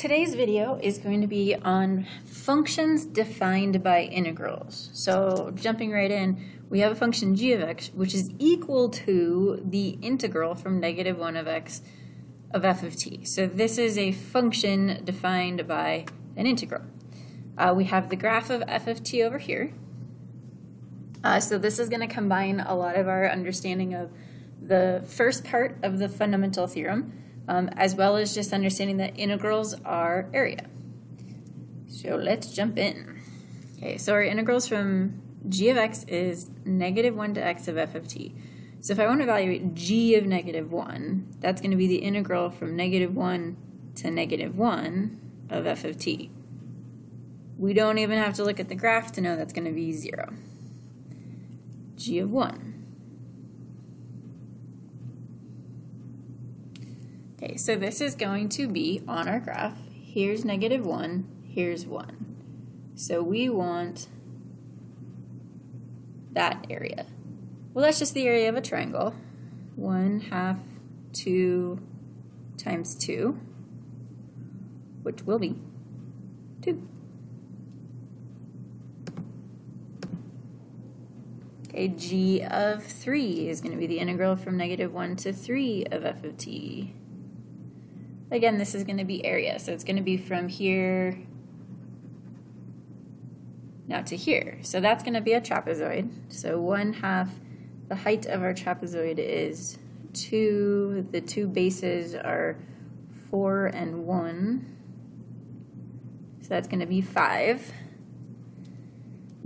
today's video is going to be on functions defined by integrals. So jumping right in, we have a function g of x, which is equal to the integral from negative 1 of x of f of t. So this is a function defined by an integral. Uh, we have the graph of f of t over here. Uh, so this is going to combine a lot of our understanding of the first part of the fundamental theorem, um, as well as just understanding that integrals are area. So let's jump in. Okay, so our integrals from g of x is negative 1 to x of f of t. So if I want to evaluate g of negative 1, that's going to be the integral from negative 1 to negative 1 of f of t. We don't even have to look at the graph to know that's going to be 0. g of 1. Okay, so this is going to be on our graph. Here's negative 1, here's 1. So we want that area. Well, that's just the area of a triangle. 1 half 2 times 2, which will be 2. Okay, g of 3 is going to be the integral from negative 1 to 3 of f of t. Again, this is going to be area, so it's going to be from here now to here. So that's going to be a trapezoid. So 1 half, the height of our trapezoid is 2. The two bases are 4 and 1. So that's going to be 5.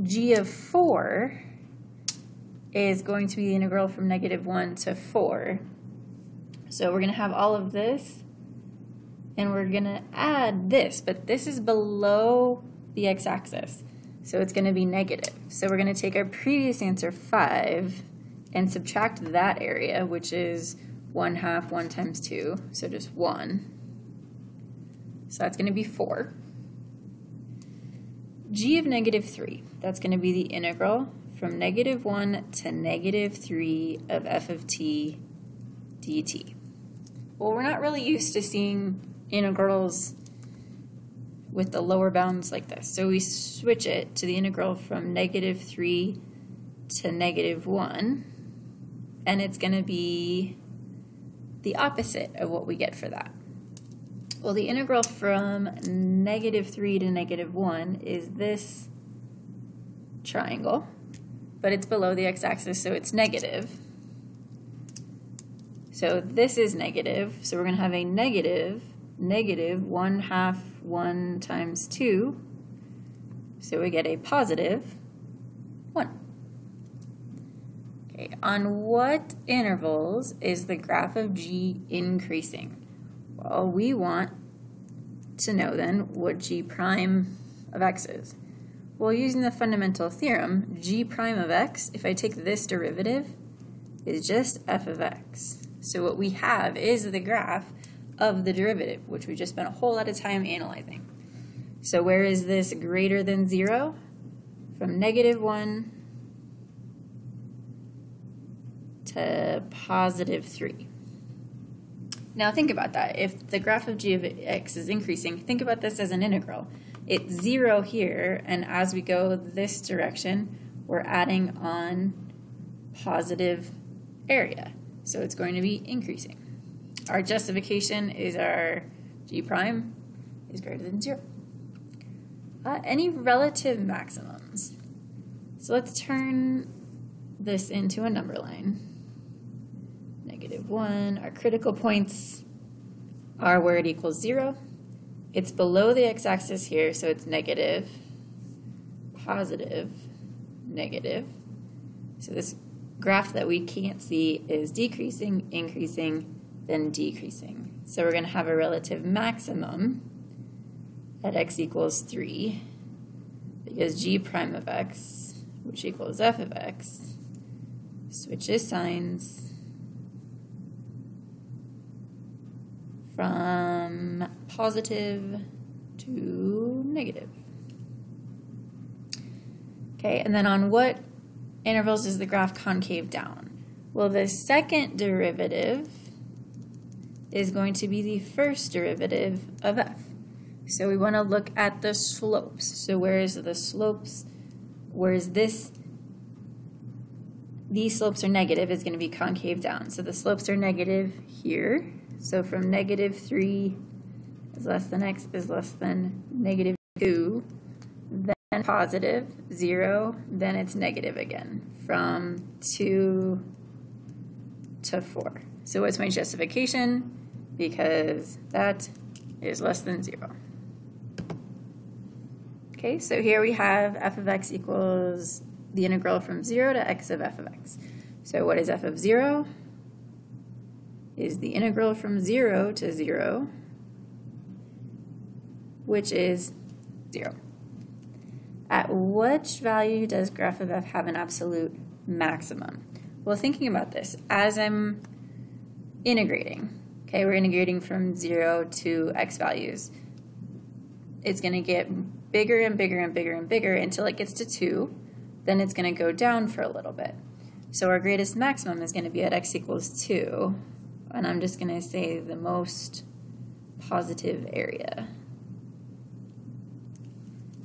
g of 4 is going to be the integral from negative 1 to 4. So we're going to have all of this and we're going to add this, but this is below the x-axis. So it's going to be negative. So we're going to take our previous answer, 5, and subtract that area, which is 1 half 1 times 2, so just 1. So that's going to be 4. g of negative 3, that's going to be the integral from negative 1 to negative 3 of f of t dt. Well, we're not really used to seeing integrals with the lower bounds like this. So we switch it to the integral from negative 3 to negative 1, and it's going to be the opposite of what we get for that. Well, the integral from negative 3 to negative 1 is this triangle, but it's below the x-axis, so it's negative. So this is negative, so we're going to have a negative negative 1 half 1 times 2. So we get a positive 1. Okay, on what intervals is the graph of g increasing? Well, we want to know then what g prime of x is. Well, using the fundamental theorem, g prime of x, if I take this derivative, is just f of x. So what we have is the graph of the derivative, which we just spent a whole lot of time analyzing. So where is this greater than 0? From negative 1 to positive 3. Now think about that. If the graph of g of x is increasing, think about this as an integral. It's 0 here, and as we go this direction, we're adding on positive area. So it's going to be increasing. Our justification is our g prime is greater than 0. Uh, any relative maximums. So let's turn this into a number line. Negative 1. Our critical points are where it equals 0. It's below the x-axis here, so it's negative, positive, negative. So this graph that we can't see is decreasing, increasing, then decreasing. So we're going to have a relative maximum at x equals 3 because g prime of x, which equals f of x, switches signs from positive to negative. Okay, and then on what intervals is the graph concave down? Well, the second derivative is going to be the first derivative of f. So we want to look at the slopes. So where is the slopes? Where is this? These slopes are negative is going to be concave down. So the slopes are negative here. So from negative 3 is less than x is less than negative 2, then positive 0, then it's negative again from 2 to 4. So what's my justification? Because that is less than 0. Okay, so here we have f of x equals the integral from 0 to x of f of x. So what is f of 0? Is the integral from 0 to 0, which is 0. At which value does graph of f have an absolute maximum? Well, thinking about this, as I'm integrating, okay, we're integrating from 0 to x values, it's going to get bigger and bigger and bigger and bigger until it gets to 2. Then it's going to go down for a little bit. So our greatest maximum is going to be at x equals 2. And I'm just going to say the most positive area.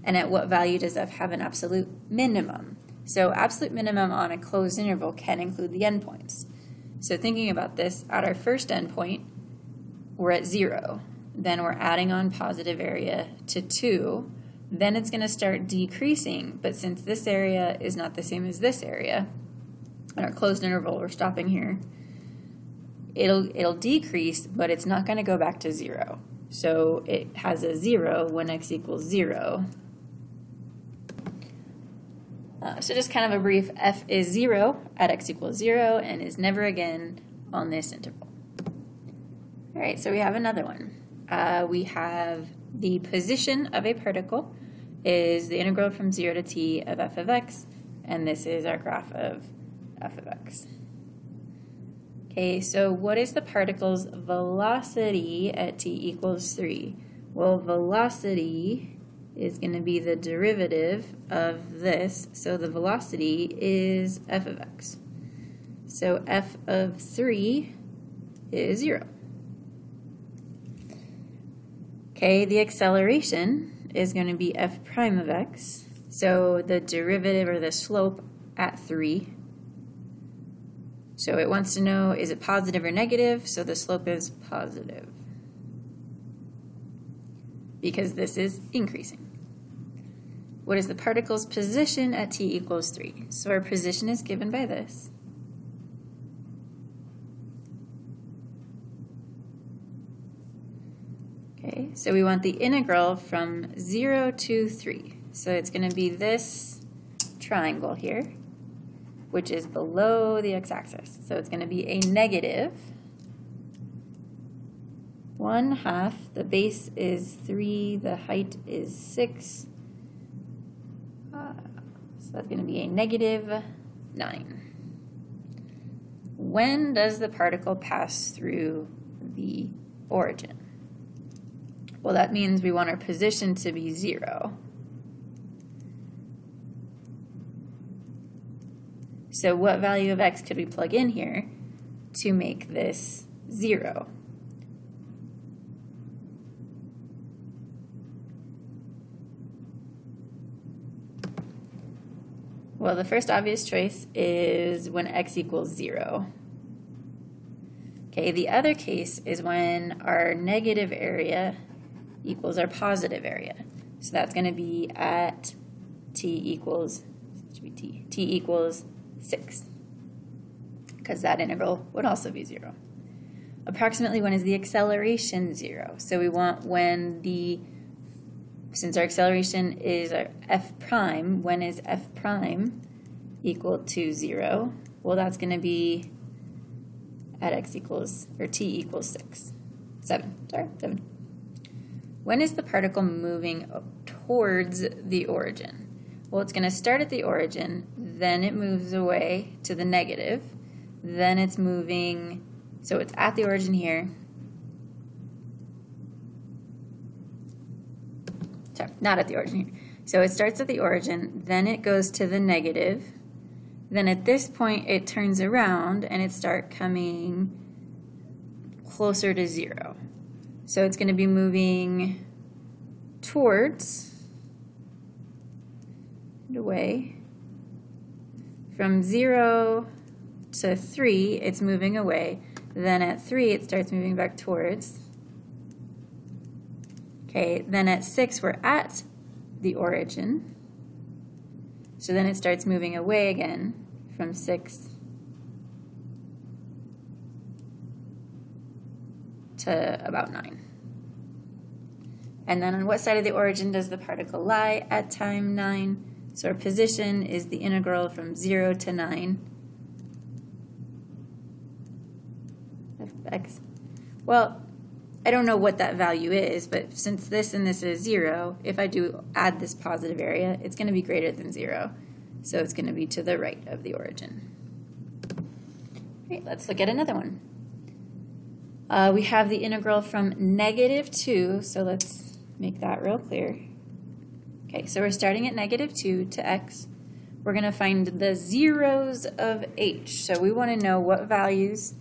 And at what value does f have an absolute minimum? So absolute minimum on a closed interval can include the endpoints. So thinking about this, at our first endpoint, we're at 0. Then we're adding on positive area to 2 then it's going to start decreasing. But since this area is not the same as this area, in our closed interval, we're stopping here, it'll, it'll decrease, but it's not going to go back to zero. So it has a zero when x equals zero. Uh, so just kind of a brief, f is zero at x equals zero and is never again on this interval. All right, so we have another one. Uh, we have the position of a particle is the integral from 0 to t of f of x, and this is our graph of f of x. Okay, so what is the particle's velocity at t equals 3? Well, velocity is going to be the derivative of this, so the velocity is f of x. So f of 3 is 0. Okay, the acceleration is going to be f prime of x. So the derivative or the slope at 3. So it wants to know is it positive or negative? So the slope is positive because this is increasing. What is the particle's position at t equals 3? So our position is given by this. Okay, so we want the integral from 0 to 3. So it's going to be this triangle here, which is below the x-axis. So it's going to be a negative 1 half, the base is 3, the height is 6. Uh, so that's going to be a negative 9. When does the particle pass through the origin? Well, that means we want our position to be zero. So what value of x could we plug in here to make this zero? Well, the first obvious choice is when x equals zero. Okay, the other case is when our negative area equals our positive area. So that's going to be at t equals, be t, t equals 6, because that integral would also be 0. Approximately when is the acceleration 0? So we want when the, since our acceleration is our f prime, when is f prime equal to 0? Well, that's going to be at x equals, or t equals 6. 7, sorry, 7. When is the particle moving towards the origin? Well, it's going to start at the origin, then it moves away to the negative, then it's moving, so it's at the origin here. Sorry, not at the origin here. So it starts at the origin, then it goes to the negative, then at this point it turns around and it starts coming closer to zero. So it's going to be moving towards and away. From 0 to 3, it's moving away. Then at 3, it starts moving back towards. Okay, then at 6, we're at the origin. So then it starts moving away again from 6 to about 9. And then on what side of the origin does the particle lie at time 9? So our position is the integral from 0 to 9 of x. Well, I don't know what that value is, but since this and this is 0, if I do add this positive area, it's going to be greater than 0. So it's going to be to the right of the origin. All right, let's look at another one. Uh, we have the integral from negative 2, so let's make that real clear. Okay, so we're starting at negative 2 to x. We're going to find the zeros of h. So we want to know what values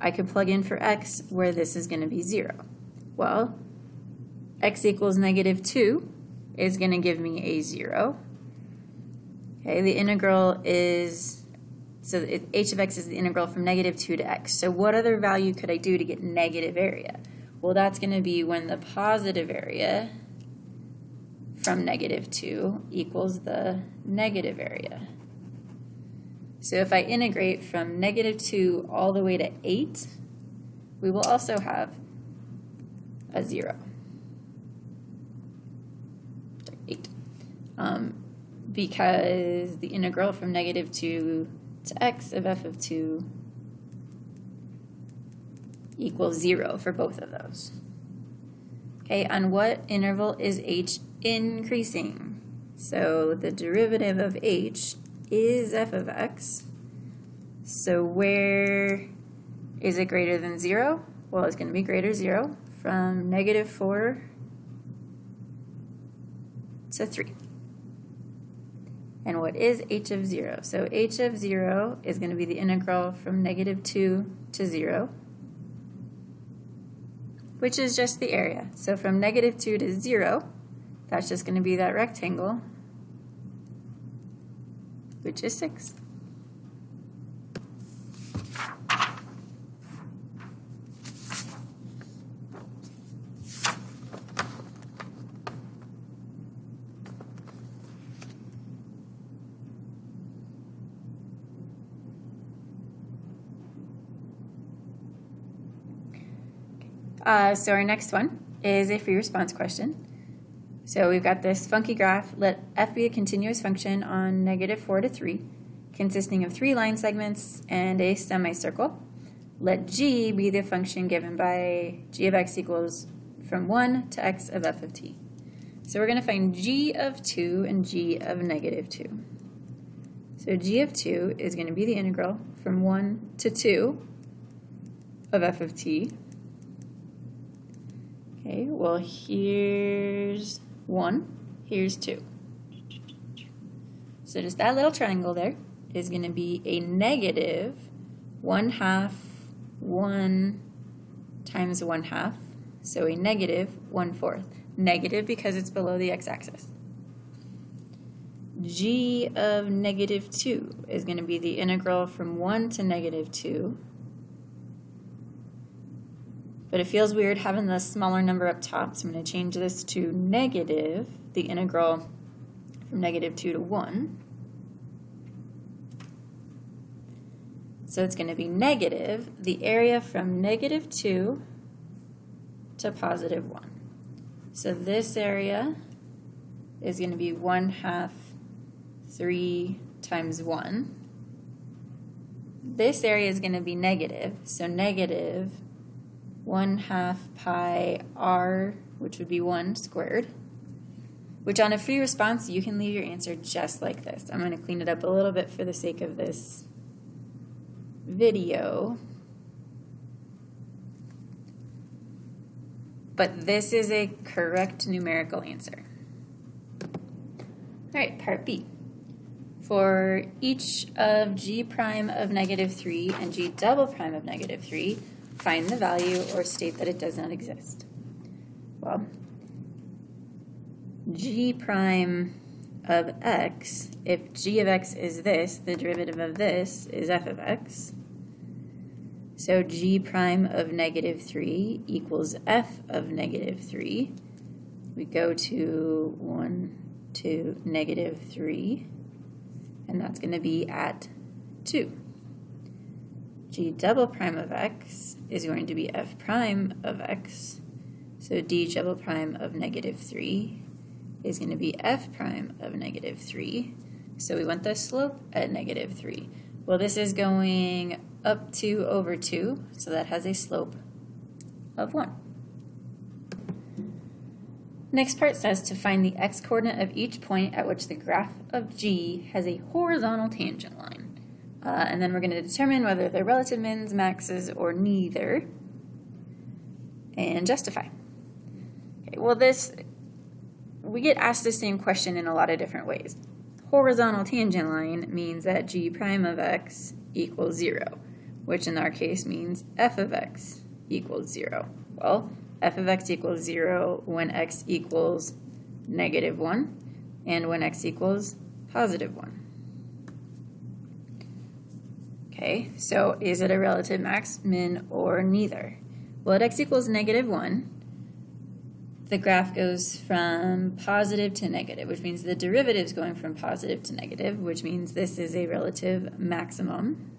I could plug in for x where this is going to be 0. Well, x equals negative 2 is going to give me a 0. Okay, the integral is so it, h of x is the integral from negative 2 to x. So what other value could I do to get negative area? Well, that's going to be when the positive area from negative 2 equals the negative area. So if I integrate from negative 2 all the way to 8, we will also have a 0. 8. Um, because the integral from negative 2 to x of f of 2 equals 0 for both of those. Okay, on what interval is h increasing? So the derivative of h is f of x. So where is it greater than 0? Well, it's going to be greater 0 from negative 4 to 3. And what is h of 0? So h of 0 is going to be the integral from negative 2 to 0, which is just the area. So from negative 2 to 0, that's just going to be that rectangle, which is 6. Uh, so our next one is a free response question. So we've got this funky graph. Let f be a continuous function on negative 4 to 3, consisting of three line segments and a semicircle. Let g be the function given by g of x equals from 1 to x of f of t. So we're going to find g of 2 and g of negative 2. So g of 2 is going to be the integral from 1 to 2 of f of t Okay, well, here's one, here's two. So just that little triangle there is going to be a negative 1 half 1 times 1 half, so a negative 1 fourth. Negative because it's below the x-axis. g of negative 2 is going to be the integral from 1 to negative 2 but it feels weird having the smaller number up top, so I'm going to change this to negative, the integral from negative 2 to 1. So it's going to be negative the area from negative 2 to positive 1. So this area is going to be 1 half 3 times 1. This area is going to be negative, so negative 1 half pi r, which would be 1 squared, which on a free response, you can leave your answer just like this. I'm going to clean it up a little bit for the sake of this video. But this is a correct numerical answer. All right, part B. For each of g prime of negative 3 and g double prime of negative 3, find the value or state that it does not exist. Well, g prime of x, if g of x is this, the derivative of this is f of x. So g prime of negative 3 equals f of negative 3. We go to 1 to negative 3, and that's going to be at 2. G double prime of x is going to be f prime of x. So d double prime of negative 3 is going to be f prime of negative 3. So we want the slope at negative 3. Well, this is going up 2 over 2, so that has a slope of 1. Next part says to find the x-coordinate of each point at which the graph of g has a horizontal tangent line. Uh, and then we're going to determine whether they're relative mins, maxes, or neither, and justify. Okay, well, this, we get asked the same question in a lot of different ways. Horizontal tangent line means that g prime of x equals 0 which in our case means f of x equals 0. Well, f of x equals 0 when x equals negative 1 and when x equals positive 1. Okay, so is it a relative max, min, or neither? Well, at x equals negative 1, the graph goes from positive to negative, which means the derivative is going from positive to negative, which means this is a relative maximum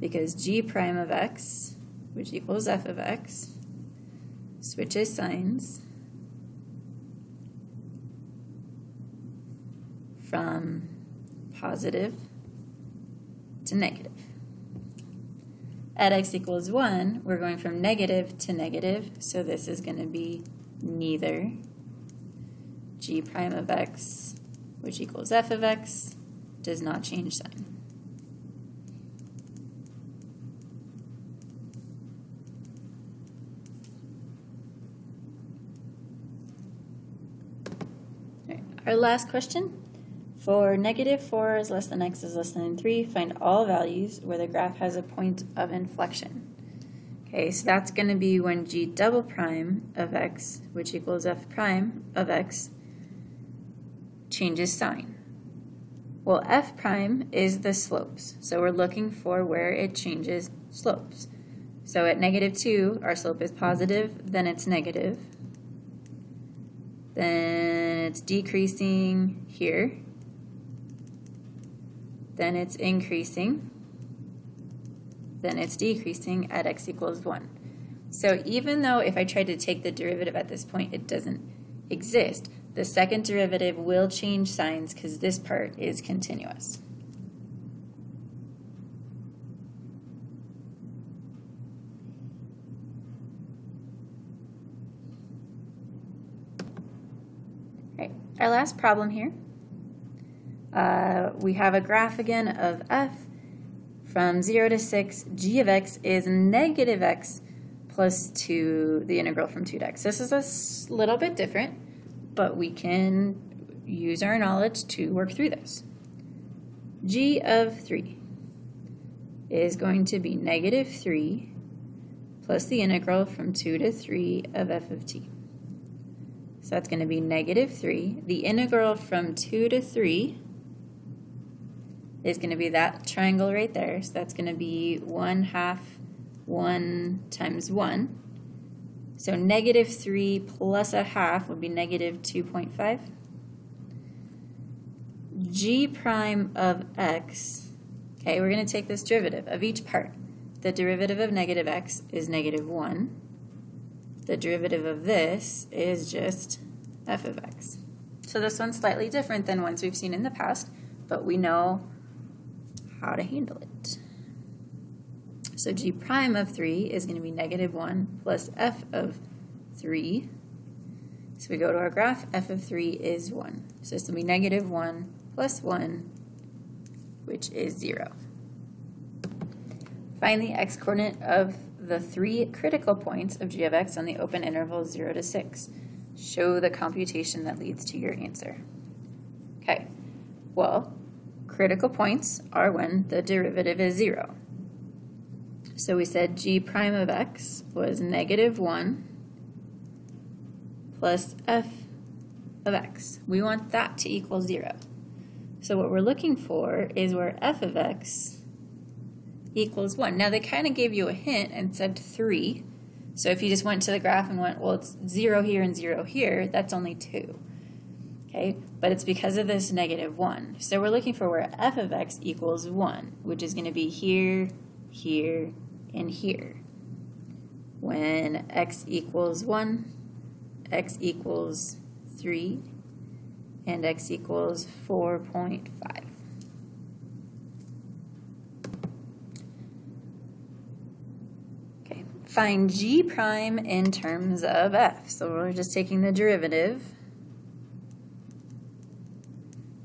because g prime of x, which equals f of x, switches signs from positive to negative. At x equals 1, we're going from negative to negative, so this is going to be neither g prime of x, which equals f of x, does not change sign. Our last question. For negative 4 is less than x is less than 3, find all values where the graph has a point of inflection. Okay, so that's going to be when g double prime of x, which equals f prime of x, changes sign. Well, f prime is the slopes, so we're looking for where it changes slopes. So at negative 2, our slope is positive, then it's negative, then it's decreasing here, then it's increasing, then it's decreasing at x equals 1. So even though if I try to take the derivative at this point, it doesn't exist, the second derivative will change signs because this part is continuous. Our last problem here, uh, we have a graph again of f from 0 to 6. g of x is negative x plus 2, the integral from 2 to x. This is a little bit different, but we can use our knowledge to work through this. g of 3 is going to be negative 3 plus the integral from 2 to 3 of f of t. So that's going to be negative 3. The integral from 2 to 3 is going to be that triangle right there. So that's going to be 1 half 1 times 1. So negative 3 plus a half would be negative 2.5. g prime of x, okay, we're going to take this derivative of each part. The derivative of negative x is negative 1 the derivative of this is just f of x. So this one's slightly different than ones we've seen in the past, but we know how to handle it. So g prime of 3 is going to be negative 1 plus f of 3. So we go to our graph, f of 3 is 1. So this will be negative 1 plus 1, which is 0. Find the x-coordinate of the three critical points of g of x on the open interval 0 to 6. Show the computation that leads to your answer. Okay, well, critical points are when the derivative is 0. So we said g prime of x was negative 1 plus f of x. We want that to equal 0. So what we're looking for is where f of x equals 1. Now they kind of gave you a hint and said 3. So if you just went to the graph and went, well, it's 0 here and 0 here, that's only 2. Okay, but it's because of this negative 1. So we're looking for where f of x equals 1, which is going to be here, here, and here. When x equals 1, x equals 3, and x equals 4.5. Okay, find g prime in terms of f. So we're just taking the derivative.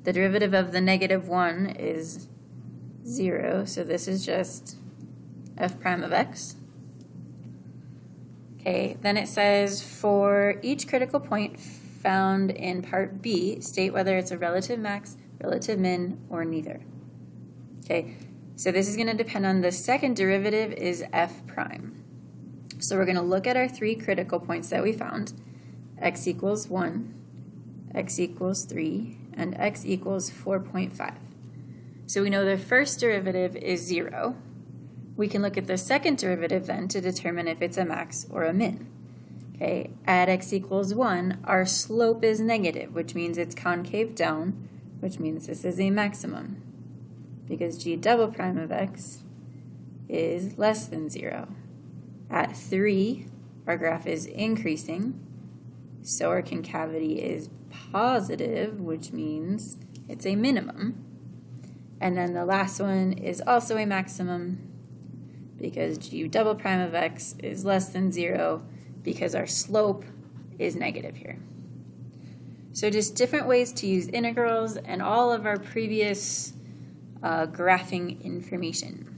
The derivative of the negative 1 is 0, so this is just f prime of x. Okay, then it says for each critical point found in part B, state whether it's a relative max, relative min, or neither. Okay, so this is going to depend on the second derivative is f prime. So we're going to look at our three critical points that we found. x equals 1, x equals 3, and x equals 4.5. So we know the first derivative is 0, we can look at the second derivative then to determine if it's a max or a min. Okay, at x equals 1, our slope is negative, which means it's concave down, which means this is a maximum, because g double prime of x is less than 0. At 3, our graph is increasing, so our concavity is positive, which means it's a minimum. And then the last one is also a maximum, because g double prime of x is less than 0 because our slope is negative here. So just different ways to use integrals and all of our previous uh, graphing information.